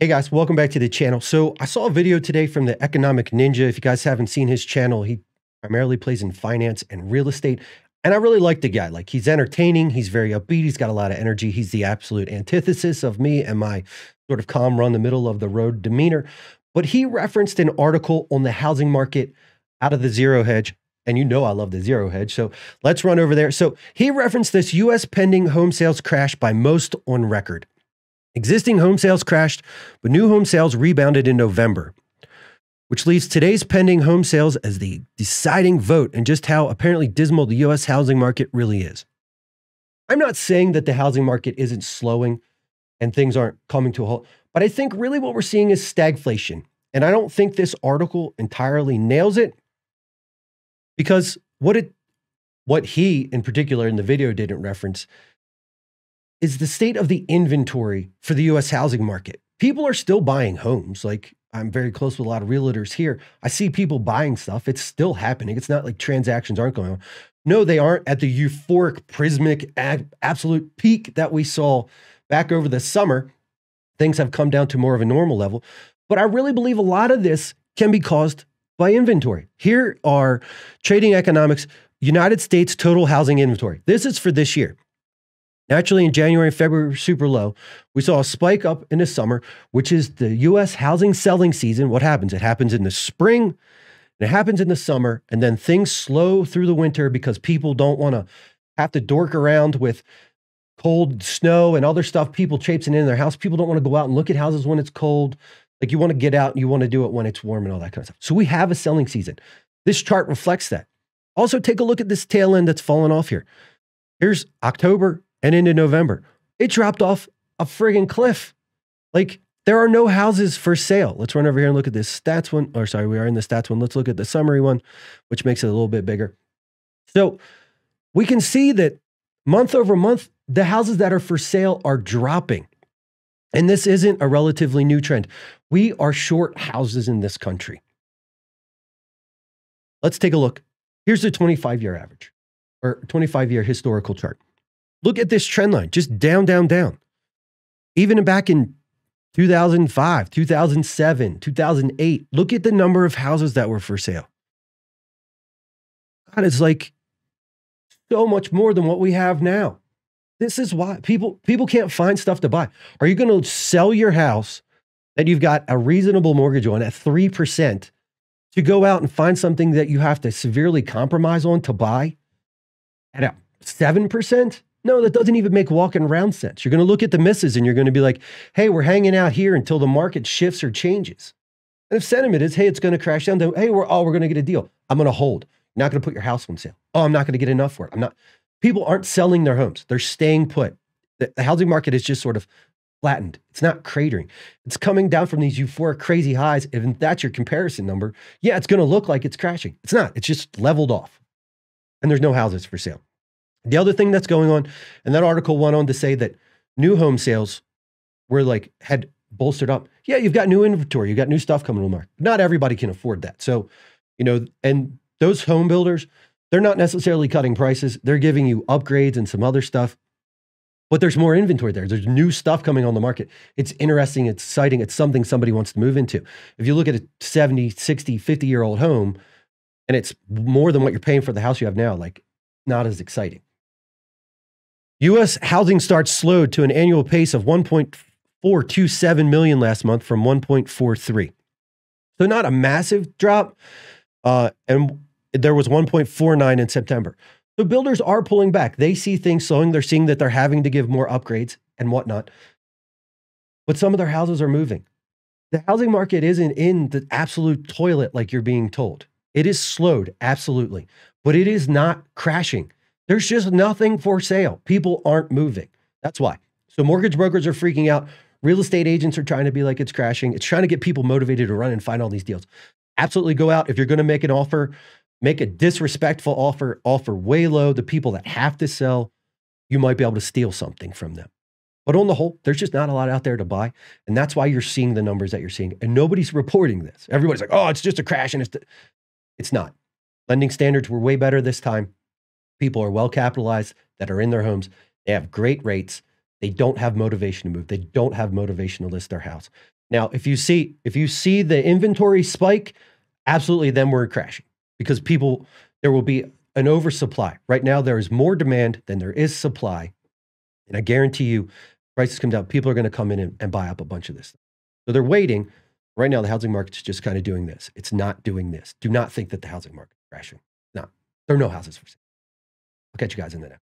Hey guys, welcome back to the channel. So I saw a video today from the Economic Ninja. If you guys haven't seen his channel, he primarily plays in finance and real estate. And I really like the guy. Like he's entertaining, he's very upbeat, he's got a lot of energy. He's the absolute antithesis of me and my sort of calm run the middle of the road demeanor. But he referenced an article on the housing market out of the Zero Hedge. And you know I love the Zero Hedge. So let's run over there. So he referenced this US pending home sales crash by most on record. Existing home sales crashed, but new home sales rebounded in November, which leaves today's pending home sales as the deciding vote in just how apparently dismal the US housing market really is. I'm not saying that the housing market isn't slowing and things aren't coming to a halt, but I think really what we're seeing is stagflation. And I don't think this article entirely nails it because what it what he in particular in the video didn't reference is the state of the inventory for the US housing market. People are still buying homes. Like I'm very close with a lot of realtors here. I see people buying stuff. It's still happening. It's not like transactions aren't going on. No, they aren't at the euphoric, prismic, absolute peak that we saw back over the summer. Things have come down to more of a normal level. But I really believe a lot of this can be caused by inventory. Here are Trading Economics United States total housing inventory. This is for this year. Naturally, in January and February, super low. We saw a spike up in the summer, which is the US housing selling season. What happens? It happens in the spring, and it happens in the summer, and then things slow through the winter because people don't want to have to dork around with cold snow and other stuff, people traipsing in their house. People don't want to go out and look at houses when it's cold. Like you want to get out and you want to do it when it's warm and all that kind of stuff. So we have a selling season. This chart reflects that. Also, take a look at this tail end that's fallen off here. Here's October, and into November. It dropped off a friggin' cliff. Like there are no houses for sale. Let's run over here and look at this stats one. Or sorry, we are in the stats one. Let's look at the summary one, which makes it a little bit bigger. So we can see that month over month, the houses that are for sale are dropping. And this isn't a relatively new trend. We are short houses in this country. Let's take a look. Here's the 25 year average or 25 year historical chart. Look at this trend line, just down, down, down. Even back in 2005, 2007, 2008, look at the number of houses that were for sale. God, it's like so much more than what we have now. This is why people people can't find stuff to buy. Are you going to sell your house that you've got a reasonable mortgage on at 3% to go out and find something that you have to severely compromise on to buy at a 7%? No, that doesn't even make walking around sense. You're going to look at the missus and you're going to be like, hey, we're hanging out here until the market shifts or changes. And if sentiment is, hey, it's going to crash down, then hey, we're oh, we're going to get a deal. I'm going to hold. You're not going to put your house on sale. Oh, I'm not going to get enough for it. I'm not. People aren't selling their homes. They're staying put. The, the housing market is just sort of flattened. It's not cratering. It's coming down from these euphoric crazy highs. If that's your comparison number, yeah, it's going to look like it's crashing. It's not. It's just leveled off. And there's no houses for sale. The other thing that's going on, and that article went on to say that new home sales were like had bolstered up. Yeah, you've got new inventory, you've got new stuff coming to the market. Not everybody can afford that. So, you know, and those home builders, they're not necessarily cutting prices. They're giving you upgrades and some other stuff. But there's more inventory there. There's new stuff coming on the market. It's interesting, it's exciting, it's something somebody wants to move into. If you look at a 70, 60, 50 year old home and it's more than what you're paying for the house you have now, like not as exciting. U.S. housing starts slowed to an annual pace of 1.427 million last month from 1.43. So not a massive drop, uh, and there was 1.49 in September. So builders are pulling back. They see things slowing. They're seeing that they're having to give more upgrades and whatnot. But some of their houses are moving. The housing market isn't in the absolute toilet like you're being told. It is slowed, absolutely, but it is not crashing. There's just nothing for sale. People aren't moving. That's why. So mortgage brokers are freaking out. Real estate agents are trying to be like it's crashing. It's trying to get people motivated to run and find all these deals. Absolutely go out. If you're going to make an offer, make a disrespectful offer, offer way low. The people that have to sell, you might be able to steal something from them. But on the whole, there's just not a lot out there to buy. And that's why you're seeing the numbers that you're seeing. And nobody's reporting this. Everybody's like, oh, it's just a crash. And it's, it's not. Lending standards were way better this time. People are well capitalized that are in their homes. They have great rates. They don't have motivation to move. They don't have motivation to list their house. Now, if you see if you see the inventory spike, absolutely then we're crashing because people there will be an oversupply. Right now there is more demand than there is supply. And I guarantee you prices come down, people are going to come in and, and buy up a bunch of this. So they're waiting. Right now the housing market's just kind of doing this. It's not doing this. Do not think that the housing market is crashing. No. There are no houses for sale. I'll catch you guys in the next.